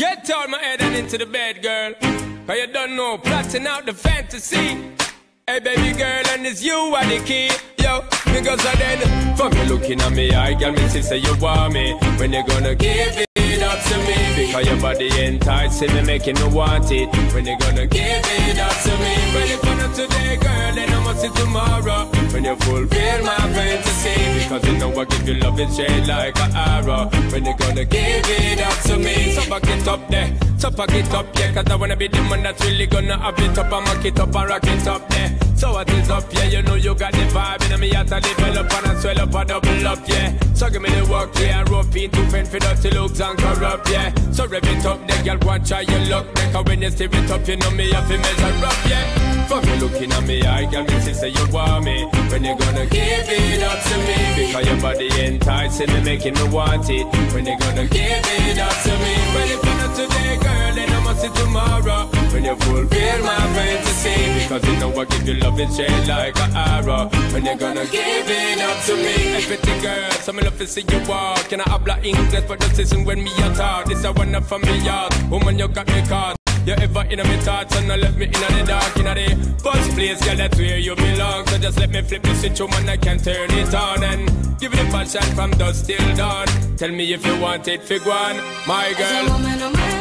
Get out my head and into the bed, girl. Cause you don't know, plotting out the fantasy. Hey, baby girl, and it's you are the key. Yo, because I then, from you looking at me, I got me to say you want me. When you gonna give it up to me? Because your body enticing me, making me want it. When you gonna give it up to me? Ready for not today, girl, then I must see tomorrow. When you fulfill my fantasy. Because you know I give you love and shade like an arrow. When you gonna give it up to me? Back it up there, so pack it up, yeah. Cause I wanna be the man that's really gonna have it up and mock it up and rock it up there. So what is up, yeah, you know you got the vibe in me to develop and I swell up and double up, yeah. So give me the work, yeah, rope in to fend for dirty looks and corrupt, yeah. So rev it up, there, girl, watch how you look, because when you steer it up, you know me have to measure up, yeah. Fuck you looking at me, I girl, me see say you want me. When you gonna give it up to me? Body enticing me, making me want it. When you gonna give it up to me? Well, if not today, girl, then I must see tomorrow. When you fulfill my fantasy, because you know I give you love and shade like an arrow. When you gonna give it up to me? Everything, girl, so me love to see you walk. Can I habla English for the season when me a talk? This a one from me yard. Woman, you got me caught. You ever in my thoughts and I left me in the dark in the first place, girl, that's where you belong. So just let me flip the switch, woman, I can turn it on and give it a passion from dusk till dawn. Tell me if you want it, fig one, my girl.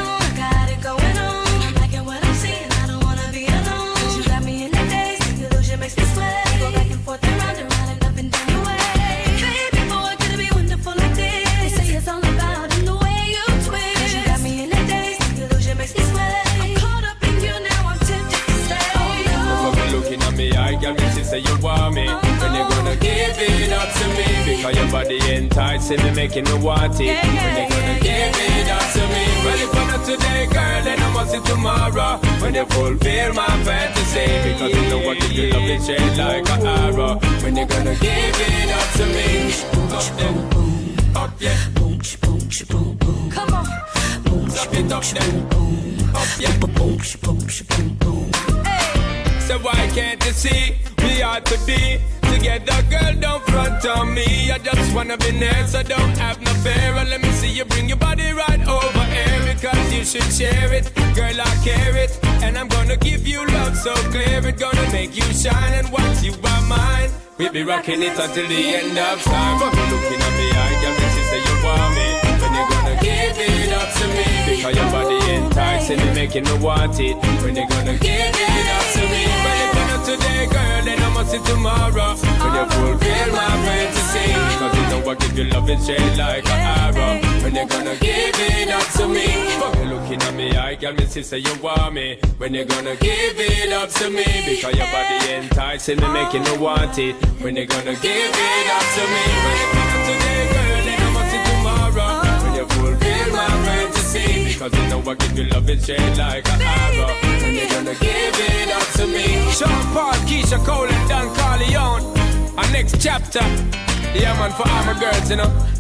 Because your body enticing making me want it. When you gonna give it up to me? Well, if not today, girl, then I must see tomorrow. When you fulfill my fantasy. Because you know I give you love and shade like an arrow. When you gonna give it up to me? Up there, up yeah, boom, boom, boom, boom, Come on, boom, up it boom, up yeah. boom, boom, boom. So why can't you see we ought to be together, girl? Don't front on me. I just wanna be near, so don't have no fear. Let me see you bring your body right over here because you should share it, girl. I care it, and I'm gonna give you love so clear. It's gonna make you shine, and once you are mine, we'll be rocking it until the end of time. But you looking at me, I got me, she say you want me. When you gonna give it up to me? Because your body enticing me, making me want it. When you gonna give it see tomorrow. When you fulfill my fantasy. Because you know I give you love and shade like an arrow. When you gonna give it up to me? Fuck you looking at me, I got me, say you want me. When you gonna give it up to me? Because your body enticing me, making me want it. When you gonna give it up to me? If you're not today, girl, then I must see tomorrow. When you fulfill my fantasy. Because you know I give you love and shade like an arrow. When you gonna give it up to me? Sean Paul, Keyshia Cole. Our next chapter. Yeah, man, for all my girls, you know.